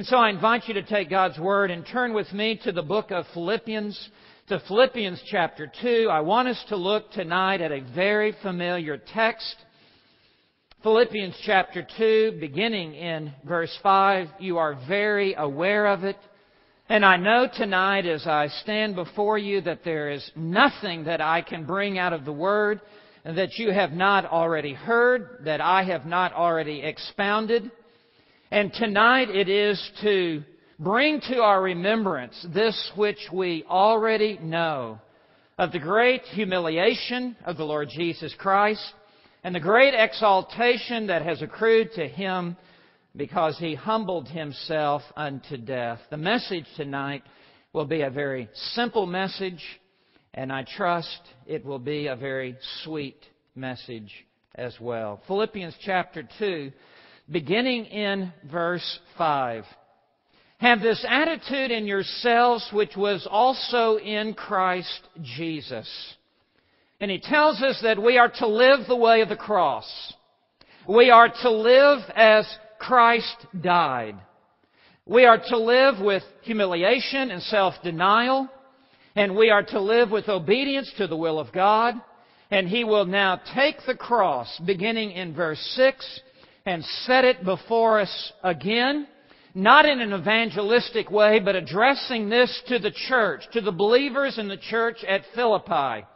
And so I invite you to take God's Word and turn with me to the book of Philippians, to Philippians chapter 2. I want us to look tonight at a very familiar text. Philippians chapter 2, beginning in verse 5. You are very aware of it. And I know tonight as I stand before you that there is nothing that I can bring out of the Word that you have not already heard, that I have not already expounded. And tonight it is to bring to our remembrance this which we already know of the great humiliation of the Lord Jesus Christ and the great exaltation that has accrued to Him because He humbled Himself unto death. The message tonight will be a very simple message, and I trust it will be a very sweet message as well. Philippians chapter 2 beginning in verse 5. Have this attitude in yourselves which was also in Christ Jesus. And he tells us that we are to live the way of the cross. We are to live as Christ died. We are to live with humiliation and self-denial. And we are to live with obedience to the will of God. And he will now take the cross, beginning in verse 6, and set it before us again, not in an evangelistic way, but addressing this to the church, to the believers in the church at Philippi,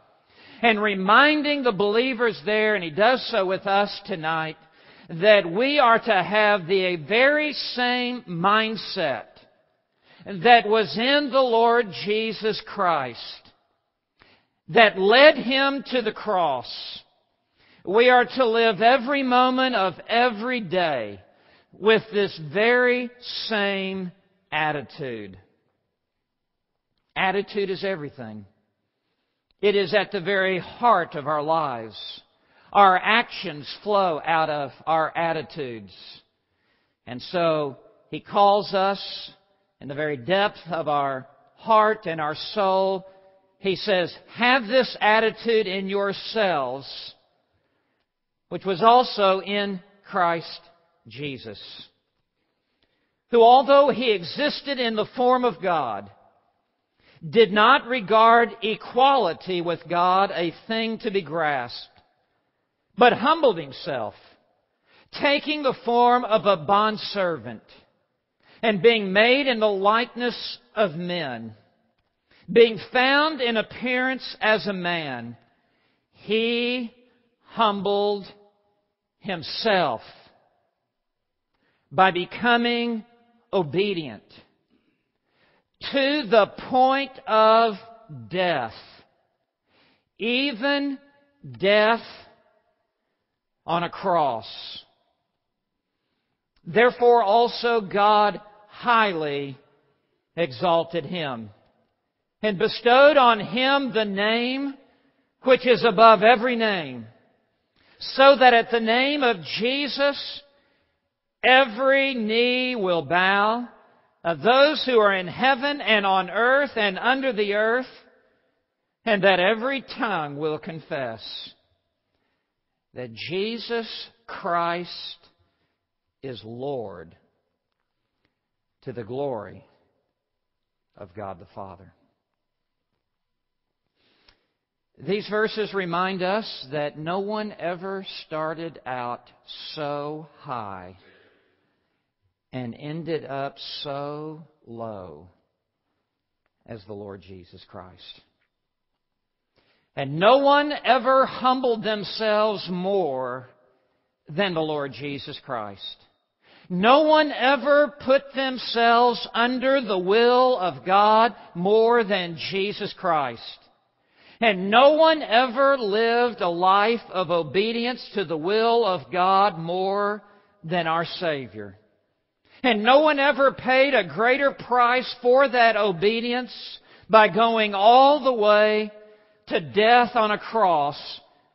and reminding the believers there, and he does so with us tonight, that we are to have the very same mindset that was in the Lord Jesus Christ, that led him to the cross, we are to live every moment of every day with this very same attitude. Attitude is everything. It is at the very heart of our lives. Our actions flow out of our attitudes. And so, He calls us in the very depth of our heart and our soul. He says, have this attitude in yourselves which was also in Christ Jesus, who although he existed in the form of God, did not regard equality with God a thing to be grasped, but humbled himself, taking the form of a bondservant, and being made in the likeness of men, being found in appearance as a man, he humbled himself by becoming obedient to the point of death, even death on a cross. Therefore also God highly exalted him and bestowed on him the name which is above every name so that at the name of Jesus, every knee will bow of those who are in heaven and on earth and under the earth, and that every tongue will confess that Jesus Christ is Lord to the glory of God the Father. These verses remind us that no one ever started out so high and ended up so low as the Lord Jesus Christ. And no one ever humbled themselves more than the Lord Jesus Christ. No one ever put themselves under the will of God more than Jesus Christ. And no one ever lived a life of obedience to the will of God more than our Savior. And no one ever paid a greater price for that obedience by going all the way to death on a cross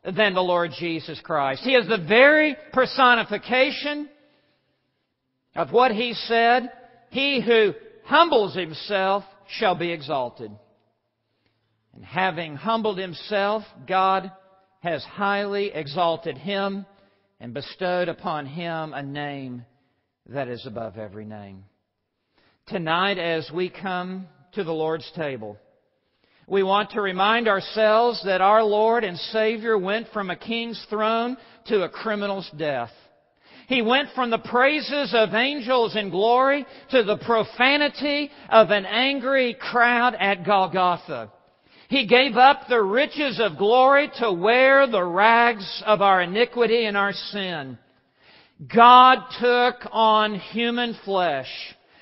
than the Lord Jesus Christ. He is the very personification of what He said, He who humbles himself shall be exalted. And having humbled himself, God has highly exalted him and bestowed upon him a name that is above every name. tonight as we come to the Lord's table. We want to remind ourselves that our Lord and Savior went from a king's throne to a criminal's death. He went from the praises of angels in glory to the profanity of an angry crowd at Golgotha. He gave up the riches of glory to wear the rags of our iniquity and our sin. God took on human flesh.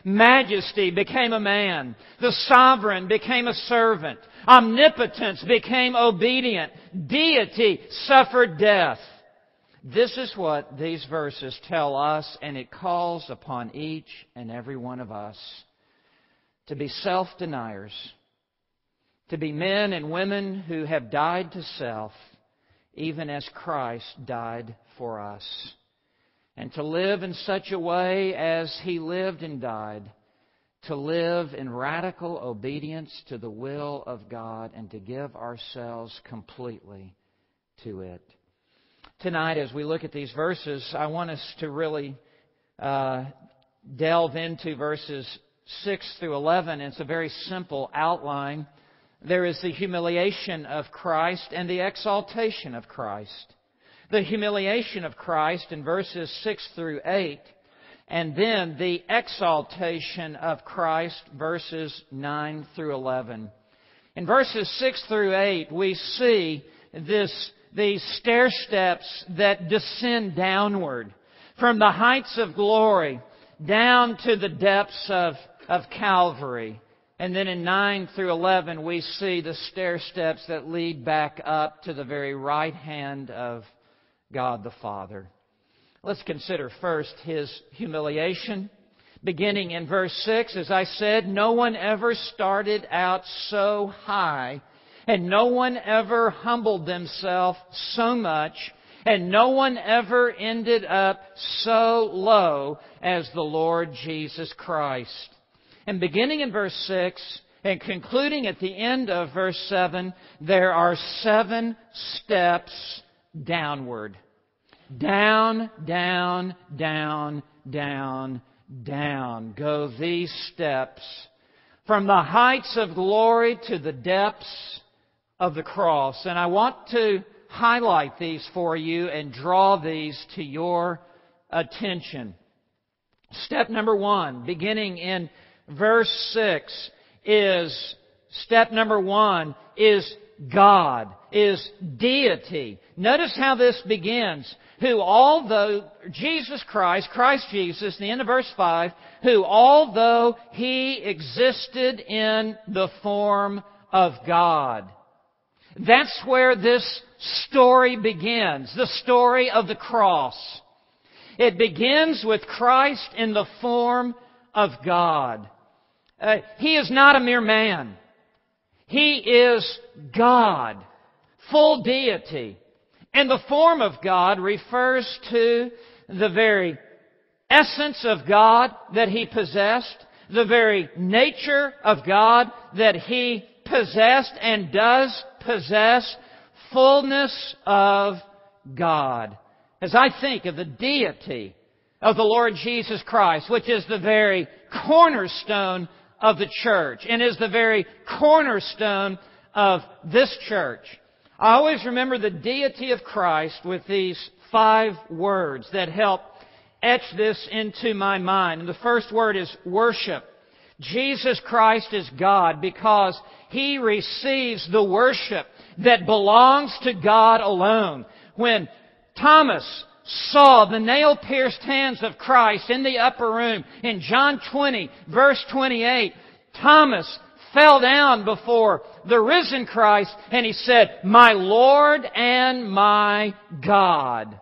Majesty became a man. The sovereign became a servant. Omnipotence became obedient. Deity suffered death. This is what these verses tell us, and it calls upon each and every one of us to be self deniers to be men and women who have died to self, even as Christ died for us, and to live in such a way as He lived and died, to live in radical obedience to the will of God and to give ourselves completely to it. Tonight, as we look at these verses, I want us to really uh, delve into verses 6 through 11. It's a very simple outline. There is the humiliation of Christ and the exaltation of Christ. The humiliation of Christ in verses 6 through 8, and then the exaltation of Christ, verses 9 through 11. In verses 6 through 8, we see this, these stair steps that descend downward from the heights of glory down to the depths of, of Calvary. And then in 9 through 11, we see the stair steps that lead back up to the very right hand of God the Father. Let's consider first his humiliation. Beginning in verse 6, as I said, no one ever started out so high, and no one ever humbled themselves so much, and no one ever ended up so low as the Lord Jesus Christ. And beginning in verse 6 and concluding at the end of verse 7, there are seven steps downward. Down, down, down, down, down go these steps from the heights of glory to the depths of the cross. And I want to highlight these for you and draw these to your attention. Step number one, beginning in verse 6 is step number one is God, is deity. Notice how this begins. Who although Jesus Christ, Christ Jesus, the end of verse 5, who although he existed in the form of God. That's where this story begins. The story of the cross. It begins with Christ in the form of God. Uh, he is not a mere man. He is God, full deity. And the form of God refers to the very essence of God that he possessed, the very nature of God that he possessed and does possess, fullness of God. As I think of the deity of the Lord Jesus Christ, which is the very cornerstone of the church and is the very cornerstone of this church. I always remember the deity of Christ with these five words that help etch this into my mind. And the first word is worship. Jesus Christ is God because He receives the worship that belongs to God alone. When Thomas saw the nail pierced hands of Christ in the upper room. In John 20, verse 28, Thomas fell down before the risen Christ and he said, My Lord and my God.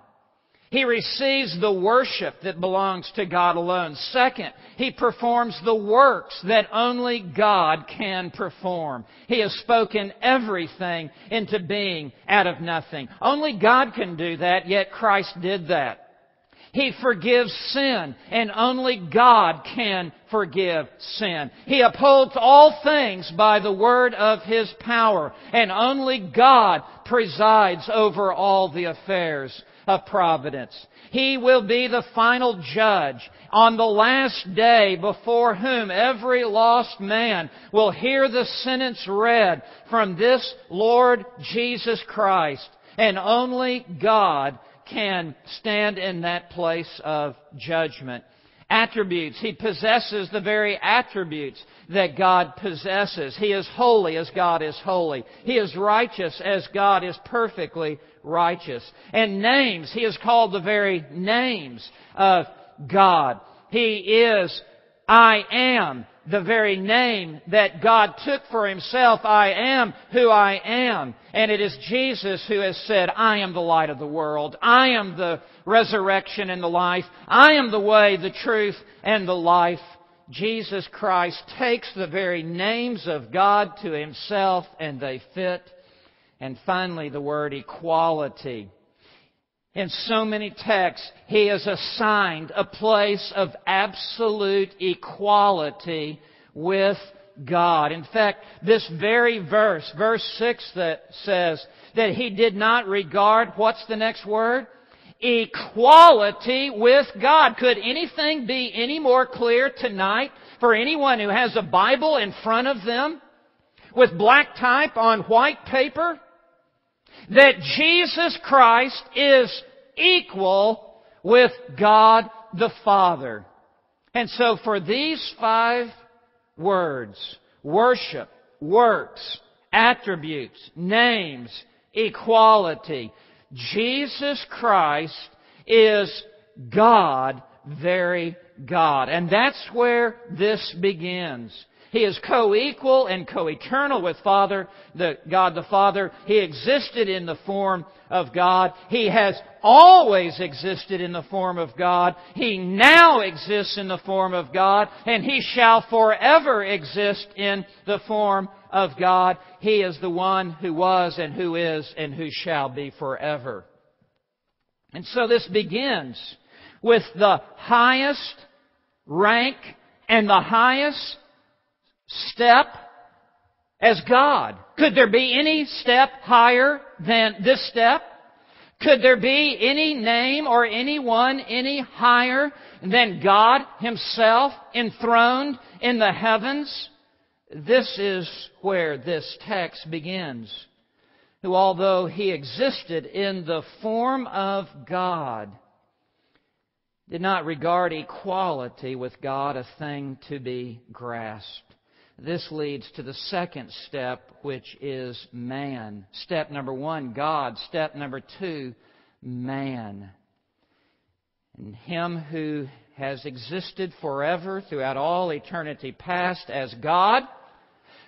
He receives the worship that belongs to God alone. Second, he performs the works that only God can perform. He has spoken everything into being out of nothing. Only God can do that, yet Christ did that. He forgives sin, and only God can forgive sin. He upholds all things by the word of His power, and only God presides over all the affairs of providence. He will be the final judge on the last day before whom every lost man will hear the sentence read from this Lord Jesus Christ. And only God can stand in that place of judgment attributes. He possesses the very attributes that God possesses. He is holy as God is holy. He is righteous as God is perfectly righteous. And names, He is called the very names of God. He is I am the very name that God took for himself. I am who I am. And it is Jesus who has said, I am the light of the world. I am the resurrection and the life. I am the way, the truth, and the life. Jesus Christ takes the very names of God to himself and they fit. And finally, the word equality. In so many texts, he is assigned a place of absolute equality with God. In fact, this very verse, verse 6 that says that he did not regard, what's the next word? Equality with God. Could anything be any more clear tonight for anyone who has a Bible in front of them with black type on white paper? that Jesus Christ is equal with God the Father. And so for these five words, worship, works, attributes, names, equality, Jesus Christ is God, very God. And that's where this begins. He is co-equal and co-eternal with Father, the, God the Father. He existed in the form of God. He has always existed in the form of God. He now exists in the form of God, and He shall forever exist in the form of God. He is the one who was and who is and who shall be forever. And so this begins with the highest rank and the highest step as God. Could there be any step higher than this step? Could there be any name or anyone any higher than God Himself enthroned in the heavens? This is where this text begins. Who, although He existed in the form of God, did not regard equality with God a thing to be grasped. This leads to the second step, which is man. Step number one, God. Step number two, man. And Him who has existed forever throughout all eternity past as God,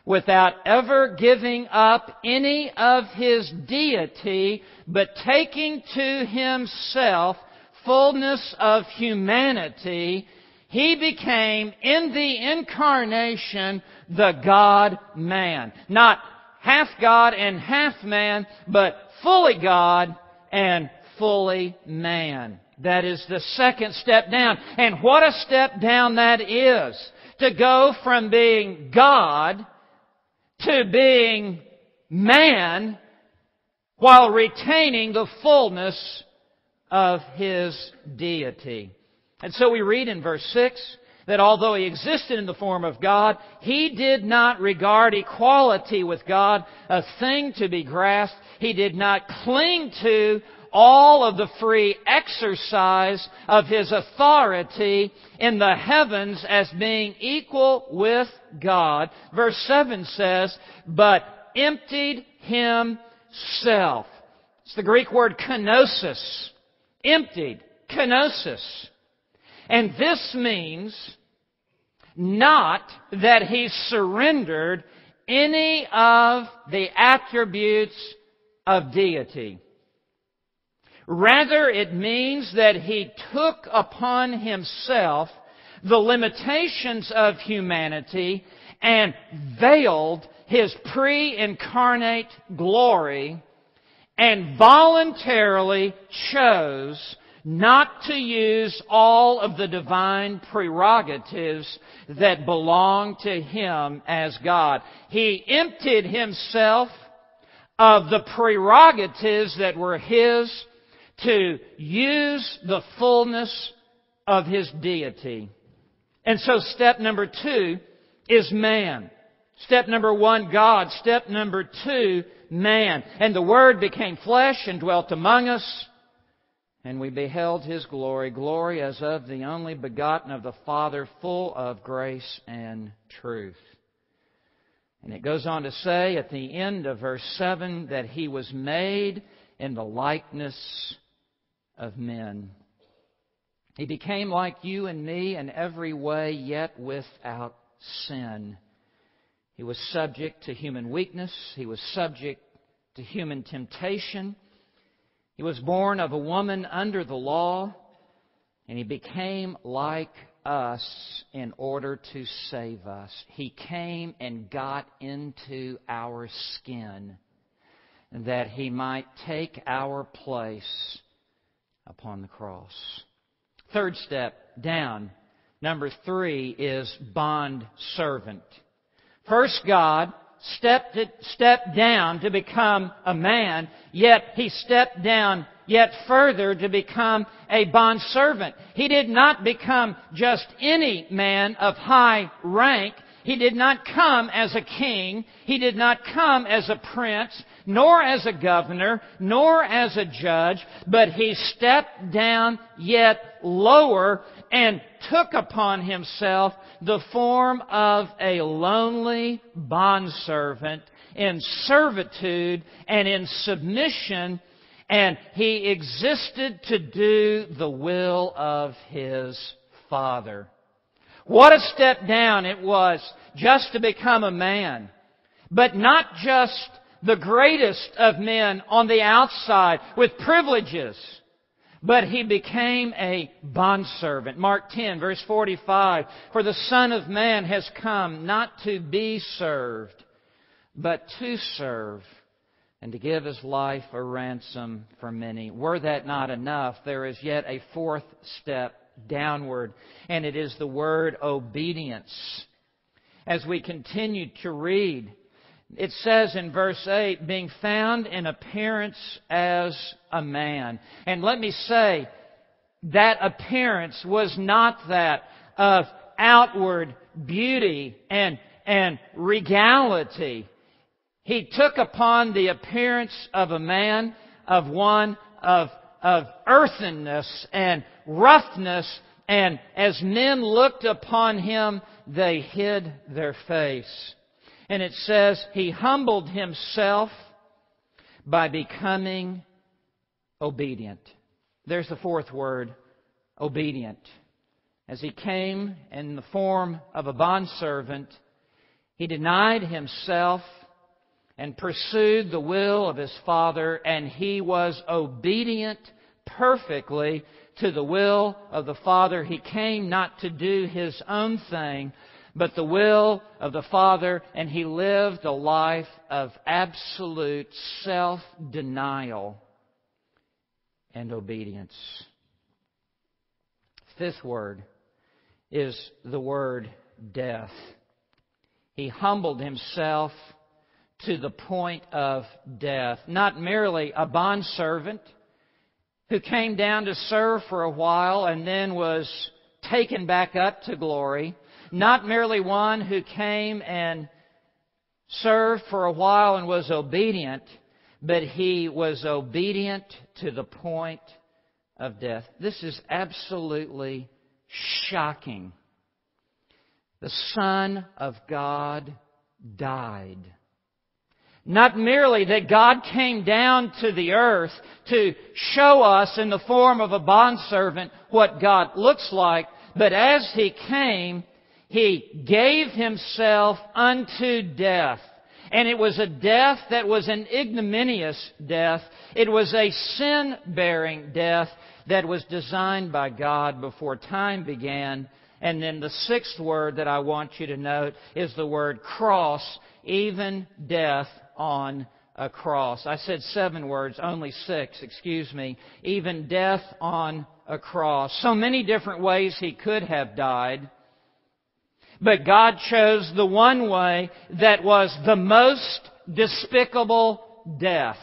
without ever giving up any of His deity, but taking to Himself fullness of humanity he became in the incarnation the God man. Not half God and half man, but fully God and fully man. That is the second step down. And what a step down that is. To go from being God to being man while retaining the fullness of His deity. And so we read in verse 6 that although he existed in the form of God, he did not regard equality with God a thing to be grasped. He did not cling to all of the free exercise of his authority in the heavens as being equal with God. Verse 7 says, but emptied himself. It's the Greek word kenosis. Emptied. Kenosis. And this means not that he surrendered any of the attributes of deity. Rather, it means that he took upon himself the limitations of humanity and veiled his pre-incarnate glory and voluntarily chose not to use all of the divine prerogatives that belong to Him as God. He emptied Himself of the prerogatives that were His to use the fullness of his deity. And so step number two is man. Step number one, God. Step number two, man. And the Word became flesh and dwelt among us. And we beheld His glory, glory as of the only begotten of the Father, full of grace and truth. And it goes on to say at the end of verse 7 that He was made in the likeness of men. He became like you and me in every way, yet without sin. He was subject to human weakness. He was subject to human temptation. He was born of a woman under the law, and he became like us in order to save us. He came and got into our skin that he might take our place upon the cross. Third step down. Number three is bond servant. First, God stepped, stepped down to become a man, yet he stepped down yet further to become a bondservant. He did not become just any man of high rank. He did not come as a king. He did not come as a prince, nor as a governor, nor as a judge, but he stepped down yet lower and took upon himself the form of a lonely bondservant in servitude and in submission, and he existed to do the will of his Father. What a step down it was just to become a man. But not just the greatest of men on the outside with privileges but he became a bondservant. Mark 10, verse 45. For the Son of Man has come not to be served, but to serve, and to give his life a ransom for many. Were that not enough, there is yet a fourth step downward, and it is the word obedience. As we continue to read, it says in verse 8, being found in appearance as a man. And let me say, that appearance was not that of outward beauty and, and regality. He took upon the appearance of a man, of one of, of earthenness and roughness, and as men looked upon him, they hid their face. And it says, He humbled Himself by becoming obedient. There's the fourth word, obedient. As He came in the form of a bondservant, He denied Himself and pursued the will of His Father, and He was obedient perfectly to the will of the Father. He came not to do His own thing, but the will of the Father, and he lived a life of absolute self denial and obedience. Fifth word is the word death. He humbled himself to the point of death. Not merely a bondservant who came down to serve for a while and then was taken back up to glory not merely one who came and served for a while and was obedient, but he was obedient to the point of death. This is absolutely shocking. The Son of God died. Not merely that God came down to the earth to show us in the form of a bondservant what God looks like, but as He came, he gave himself unto death. And it was a death that was an ignominious death. It was a sin bearing death that was designed by God before time began. And then the sixth word that I want you to note is the word cross, even death on a cross. I said seven words, only six, excuse me. Even death on a cross. So many different ways he could have died. But God chose the one way that was the most despicable death.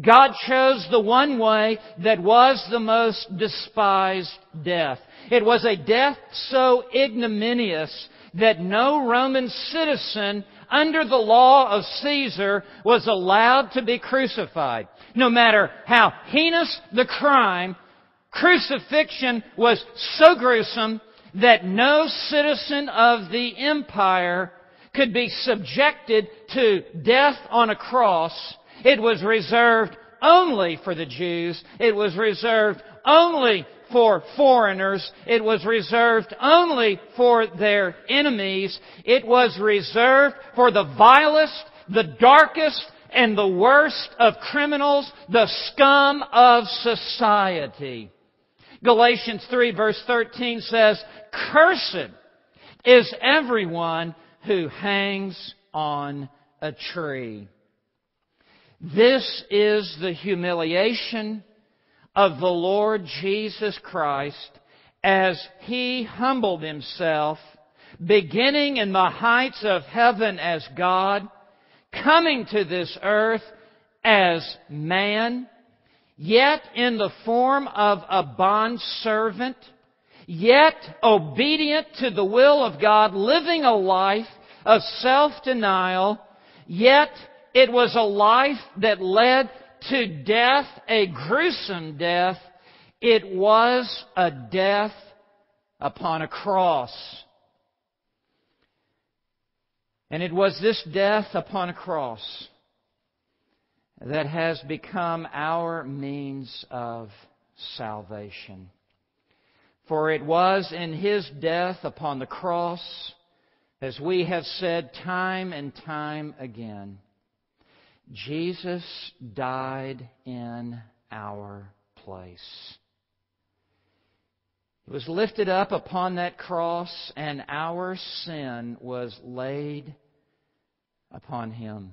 God chose the one way that was the most despised death. It was a death so ignominious that no Roman citizen under the law of Caesar was allowed to be crucified. No matter how heinous the crime, crucifixion was so gruesome that no citizen of the empire could be subjected to death on a cross. It was reserved only for the Jews. It was reserved only for foreigners. It was reserved only for their enemies. It was reserved for the vilest, the darkest, and the worst of criminals, the scum of society. Galatians 3 verse 13 says, Cursed is everyone who hangs on a tree. This is the humiliation of the Lord Jesus Christ as He humbled Himself, beginning in the heights of heaven as God, coming to this earth as man, yet in the form of a bondservant, yet obedient to the will of God, living a life of self-denial, yet it was a life that led to death, a gruesome death. It was a death upon a cross. And it was this death upon a cross that has become our means of salvation. For it was in His death upon the cross, as we have said time and time again, Jesus died in our place. He was lifted up upon that cross, and our sin was laid upon him.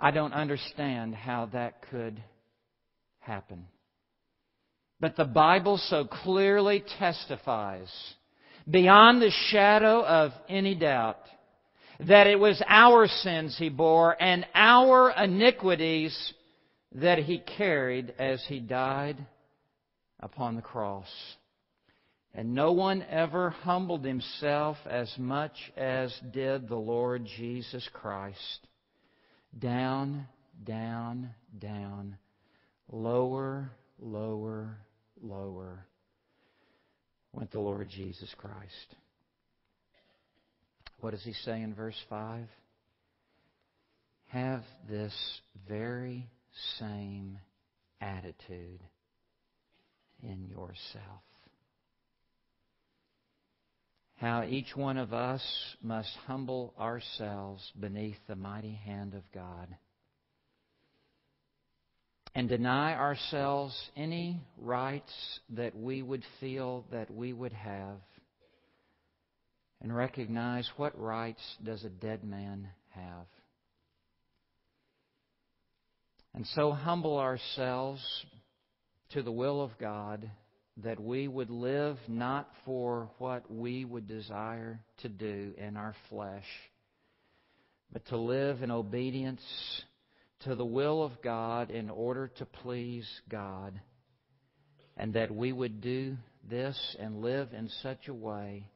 I don't understand how that could happen. But the Bible so clearly testifies, beyond the shadow of any doubt, that it was our sins he bore and our iniquities that he carried as he died upon the cross. And no one ever humbled himself as much as did the Lord Jesus Christ. Down, down, down, lower, lower, lower went the Lord Jesus Christ. What does he say in verse 5? Have this very same attitude in yourself. How each one of us must humble ourselves beneath the mighty hand of God and deny ourselves any rights that we would feel that we would have and recognize what rights does a dead man have. And so humble ourselves to the will of God that we would live not for what we would desire to do in our flesh, but to live in obedience to the will of God in order to please God, and that we would do this and live in such a way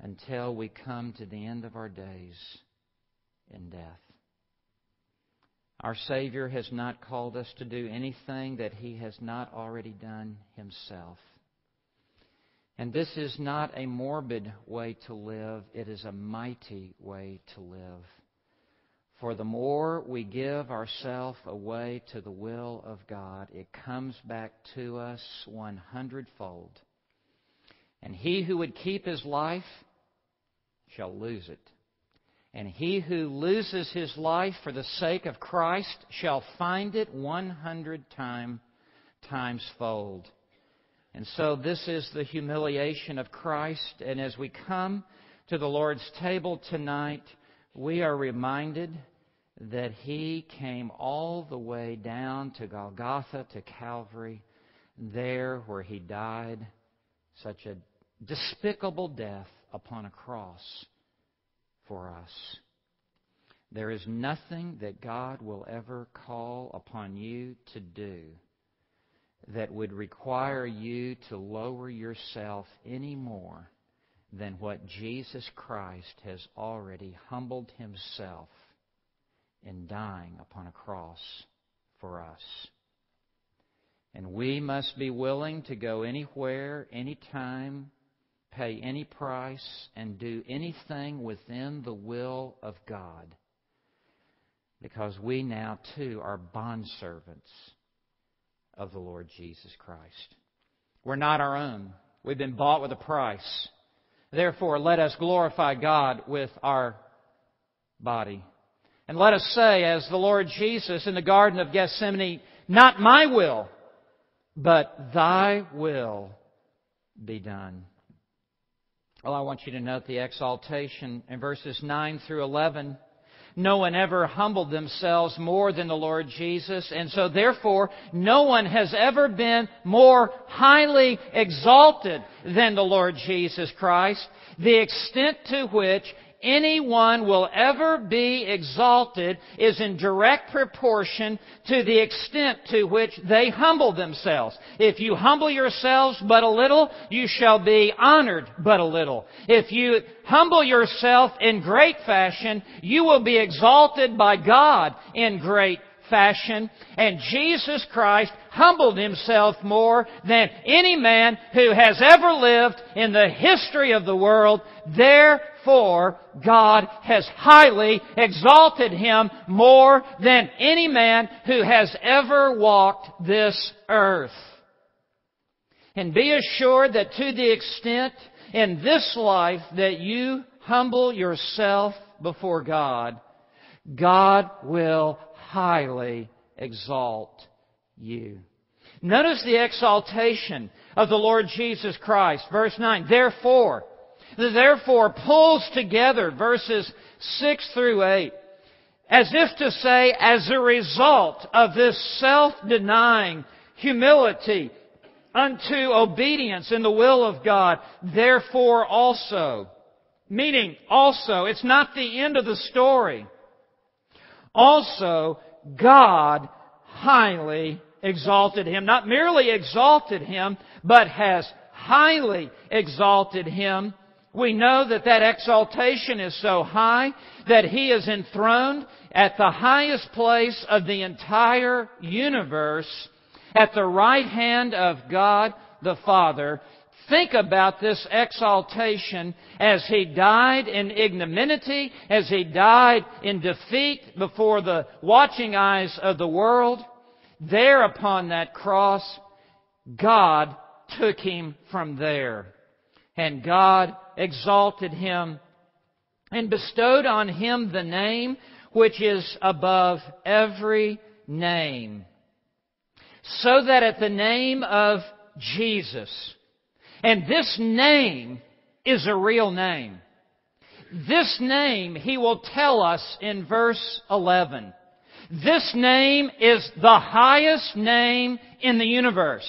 until we come to the end of our days in death. Our Savior has not called us to do anything that He has not already done Himself. And this is not a morbid way to live, it is a mighty way to live. For the more we give ourselves away to the will of God, it comes back to us one hundredfold. And he who would keep his life shall lose it. And he who loses his life for the sake of Christ shall find it 100 time, times fold. And so this is the humiliation of Christ. And as we come to the Lord's table tonight, we are reminded that he came all the way down to Golgotha, to Calvary, there where he died such a despicable death upon a cross for us. There is nothing that God will ever call upon you to do that would require you to lower yourself any more than what Jesus Christ has already humbled himself in dying upon a cross for us. And we must be willing to go anywhere, anytime, pay any price, and do anything within the will of God. Because we now, too, are bondservants of the Lord Jesus Christ. We're not our own. We've been bought with a price. Therefore, let us glorify God with our body. And let us say, as the Lord Jesus in the Garden of Gethsemane, not my will, but thy will be done. Well, I want you to note the exaltation in verses 9 through 11. No one ever humbled themselves more than the Lord Jesus, and so therefore no one has ever been more highly exalted than the Lord Jesus Christ. The extent to which anyone will ever be exalted is in direct proportion to the extent to which they humble themselves. If you humble yourselves but a little, you shall be honored but a little. If you humble yourself in great fashion, you will be exalted by God in great fashion. And Jesus Christ humbled himself more than any man who has ever lived in the history of the world. Therefore, God has highly exalted him more than any man who has ever walked this earth. And be assured that to the extent in this life that you humble yourself before God, God will highly exalt you. Notice the exaltation of the Lord Jesus Christ. Verse 9. Therefore, the therefore pulls together verses 6 through 8. As if to say, as a result of this self-denying humility unto obedience in the will of God, therefore also. Meaning also, it's not the end of the story. Also, God highly exalted him. Not merely exalted him, but has highly exalted him. We know that that exaltation is so high that he is enthroned at the highest place of the entire universe at the right hand of God the Father. Think about this exaltation as he died in ignominy, as he died in defeat before the watching eyes of the world. There upon that cross, God took him from there. And God exalted him and bestowed on him the name which is above every name. So that at the name of Jesus, and this name is a real name. This name, he will tell us in verse 11. This name is the highest name in the universe.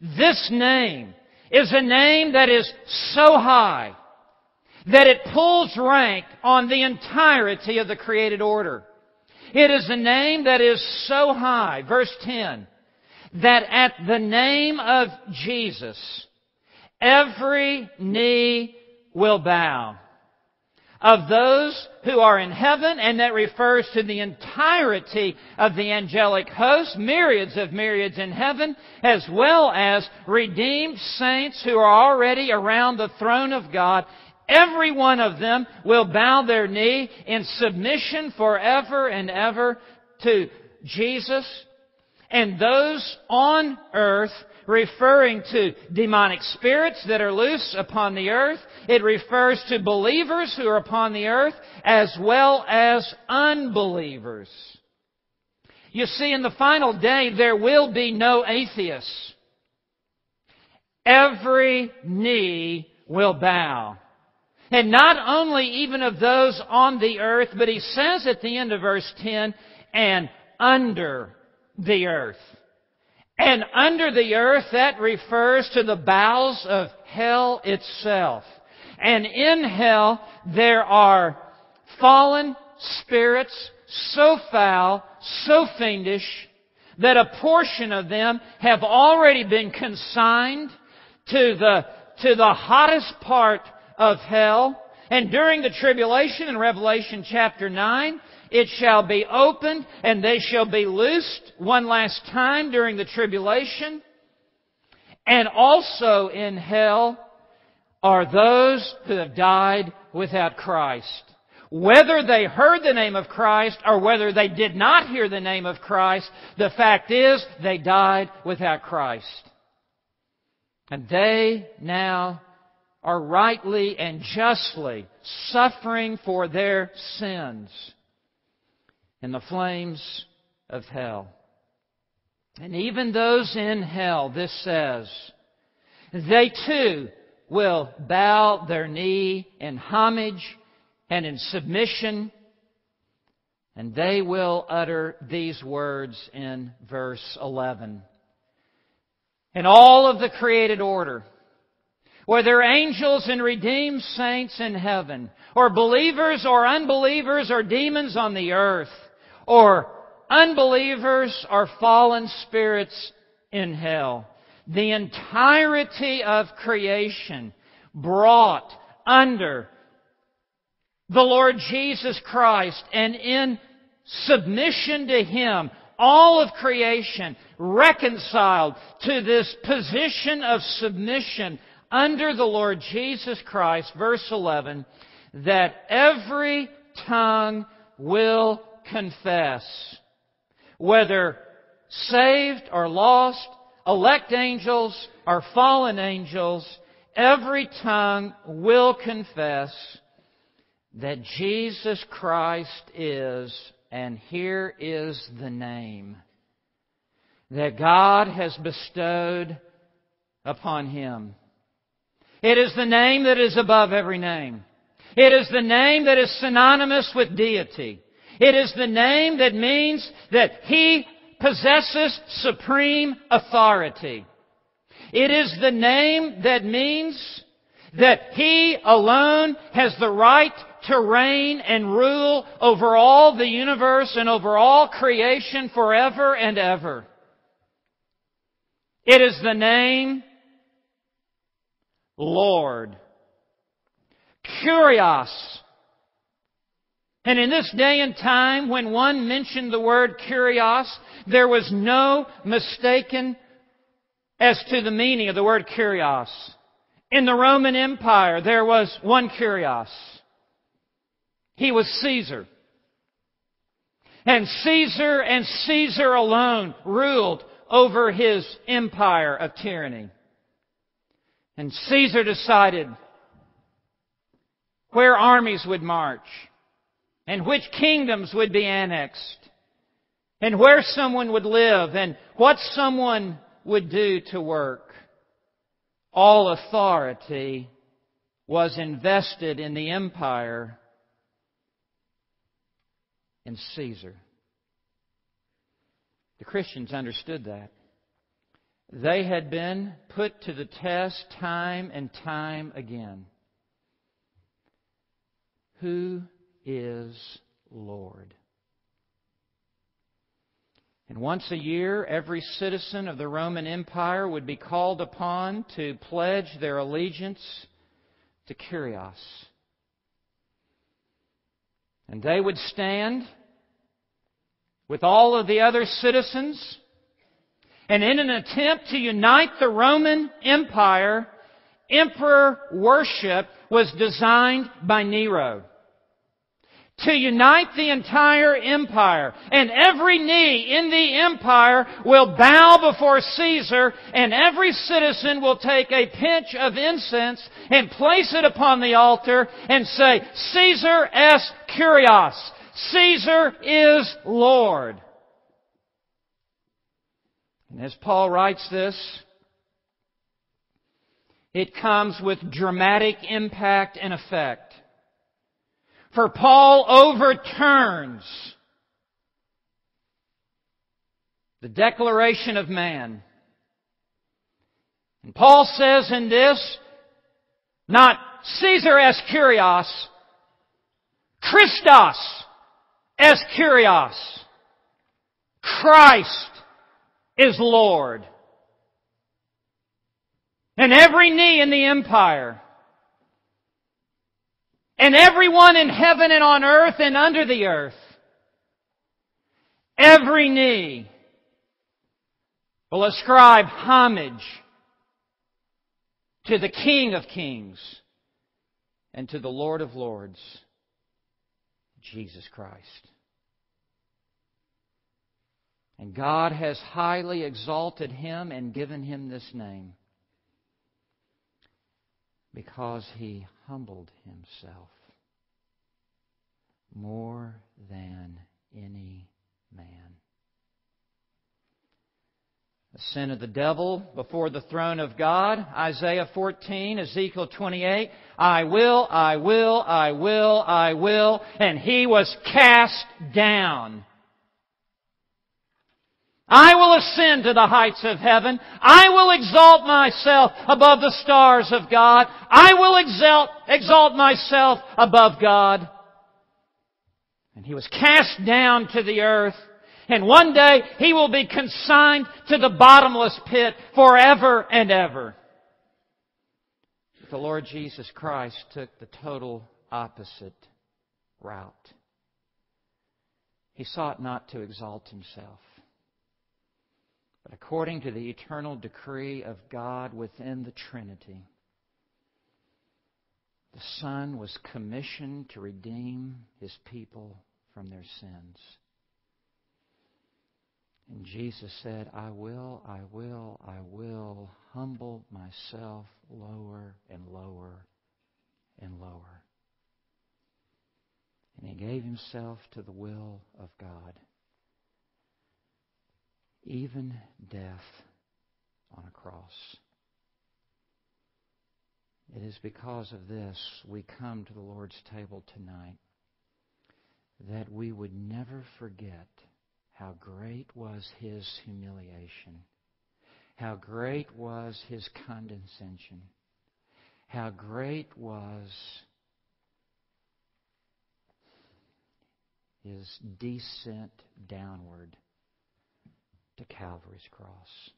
This name is a name that is so high that it pulls rank on the entirety of the created order. It is a name that is so high, verse 10, that at the name of Jesus, every knee will bow of those who are in heaven, and that refers to the entirety of the angelic host, myriads of myriads in heaven, as well as redeemed saints who are already around the throne of God. Every one of them will bow their knee in submission forever and ever to Jesus. And those on earth referring to demonic spirits that are loose upon the earth. It refers to believers who are upon the earth as well as unbelievers. You see, in the final day, there will be no atheists. Every knee will bow. And not only even of those on the earth, but he says at the end of verse 10, and under the earth. And under the earth, that refers to the bowels of hell itself. And in hell, there are fallen spirits, so foul, so fiendish, that a portion of them have already been consigned to the, to the hottest part of hell. And during the tribulation in Revelation chapter 9, it shall be opened and they shall be loosed one last time during the tribulation. And also in hell are those who have died without Christ. Whether they heard the name of Christ or whether they did not hear the name of Christ, the fact is they died without Christ. And they now are rightly and justly suffering for their sins in the flames of hell. And even those in hell, this says, they too will bow their knee in homage and in submission, and they will utter these words in verse 11. In all of the created order, whether angels and redeemed saints in heaven, or believers or unbelievers or demons on the earth, or unbelievers or fallen spirits in hell. The entirety of creation brought under the Lord Jesus Christ and in submission to Him, all of creation reconciled to this position of submission under the Lord Jesus Christ, verse 11, that every tongue will confess whether saved or lost, elect angels or fallen angels, every tongue will confess that Jesus Christ is, and here is the name that God has bestowed upon him. It is the name that is above every name. It is the name that is synonymous with deity. It is the name that means that He possesses supreme authority. It is the name that means that He alone has the right to reign and rule over all the universe and over all creation forever and ever. It is the name Lord. Kurios and in this day and time, when one mentioned the word kurios, there was no mistaken as to the meaning of the word kurios. In the Roman Empire, there was one kurios. He was Caesar. And Caesar and Caesar alone ruled over his empire of tyranny. And Caesar decided where armies would march and which kingdoms would be annexed, and where someone would live, and what someone would do to work. All authority was invested in the empire in Caesar. The Christians understood that. They had been put to the test time and time again. Who is Lord. And once a year, every citizen of the Roman Empire would be called upon to pledge their allegiance to Kurios. And they would stand with all of the other citizens, and in an attempt to unite the Roman Empire, emperor worship was designed by Nero to unite the entire empire. And every knee in the empire will bow before Caesar, and every citizen will take a pinch of incense and place it upon the altar and say, Caesar est Kurios. Caesar is Lord. And as Paul writes this, it comes with dramatic impact and effect. For Paul overturns the declaration of man. And Paul says in this, not Caesar est Kurios, Christos as Kyrios. Christ is Lord. And every knee in the empire, and everyone in heaven and on earth and under the earth, every knee will ascribe homage to the King of Kings and to the Lord of Lords, Jesus Christ. And God has highly exalted him and given him this name because he humbled himself more than any man. The sin of the devil before the throne of God, Isaiah 14, Ezekiel 28, I will, I will, I will, I will, and he was cast down. I will ascend to the heights of heaven. I will exalt myself above the stars of God. I will exalt, exalt myself above God. And he was cast down to the earth. And one day he will be consigned to the bottomless pit forever and ever. But the Lord Jesus Christ took the total opposite route. He sought not to exalt himself. But according to the eternal decree of God within the Trinity, the Son was commissioned to redeem His people from their sins. And Jesus said, I will, I will, I will humble myself lower and lower and lower. And he gave himself to the will of God even death on a cross. It is because of this we come to the Lord's table tonight that we would never forget how great was his humiliation, how great was his condescension, how great was his descent downward to Calvary's cross.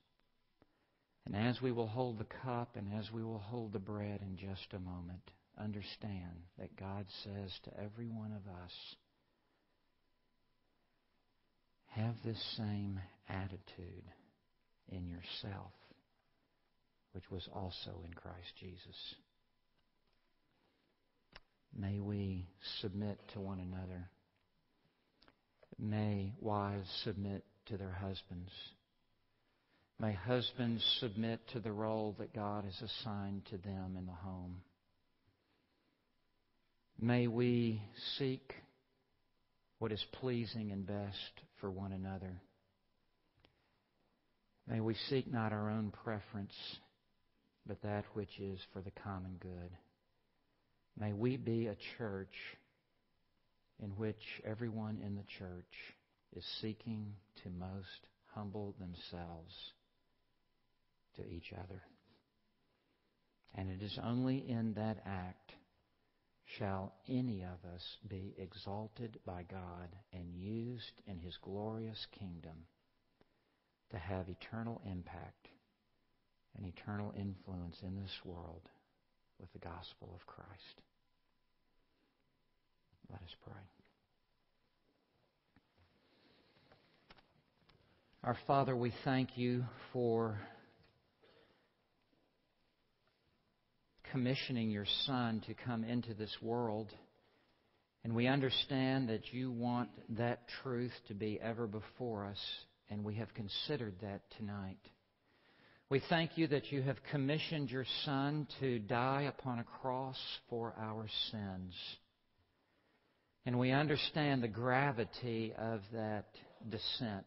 And as we will hold the cup and as we will hold the bread in just a moment, understand that God says to every one of us, have this same attitude in yourself, which was also in Christ Jesus. May we submit to one another. May wives submit to their husbands. May husbands submit to the role that God has assigned to them in the home. May we seek what is pleasing and best for one another. May we seek not our own preference, but that which is for the common good. May we be a church in which everyone in the church is seeking to most humble themselves to each other. And it is only in that act shall any of us be exalted by God and used in His glorious kingdom to have eternal impact and eternal influence in this world with the gospel of Christ. Let us pray. Our Father, we thank you for commissioning your Son to come into this world. And we understand that you want that truth to be ever before us, and we have considered that tonight. We thank you that you have commissioned your Son to die upon a cross for our sins. And we understand the gravity of that descent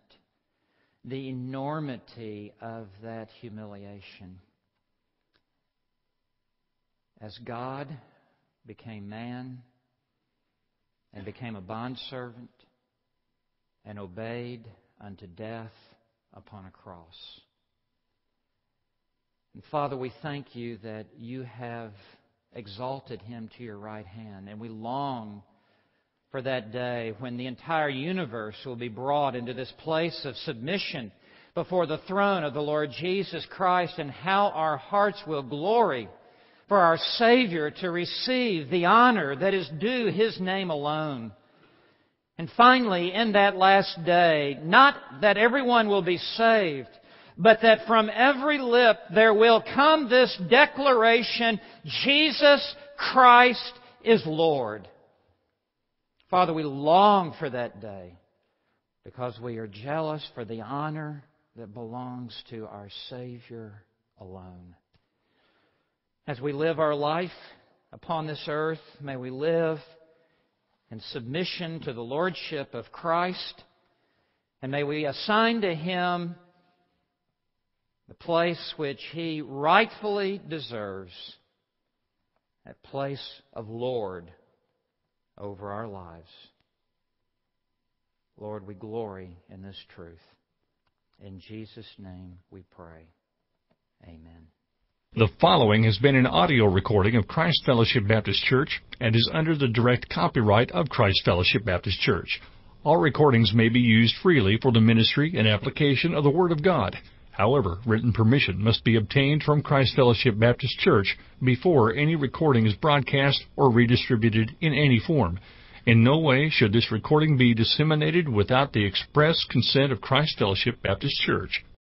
the enormity of that humiliation. As God became man and became a bondservant and obeyed unto death upon a cross. And Father, we thank you that you have exalted him to your right hand, and we long for that day when the entire universe will be brought into this place of submission before the throne of the Lord Jesus Christ and how our hearts will glory for our Savior to receive the honor that is due His name alone. And finally, in that last day, not that everyone will be saved, but that from every lip there will come this declaration, Jesus Christ is Lord. Father, we long for that day because we are jealous for the honor that belongs to our Savior alone. As we live our life upon this earth, may we live in submission to the Lordship of Christ, and may we assign to Him the place which He rightfully deserves, that place of Lord over our lives. Lord, we glory in this truth. In Jesus' name we pray. Amen. The following has been an audio recording of Christ Fellowship Baptist Church and is under the direct copyright of Christ Fellowship Baptist Church. All recordings may be used freely for the ministry and application of the Word of God. However, written permission must be obtained from Christ Fellowship Baptist Church before any recording is broadcast or redistributed in any form. In no way should this recording be disseminated without the express consent of Christ Fellowship Baptist Church.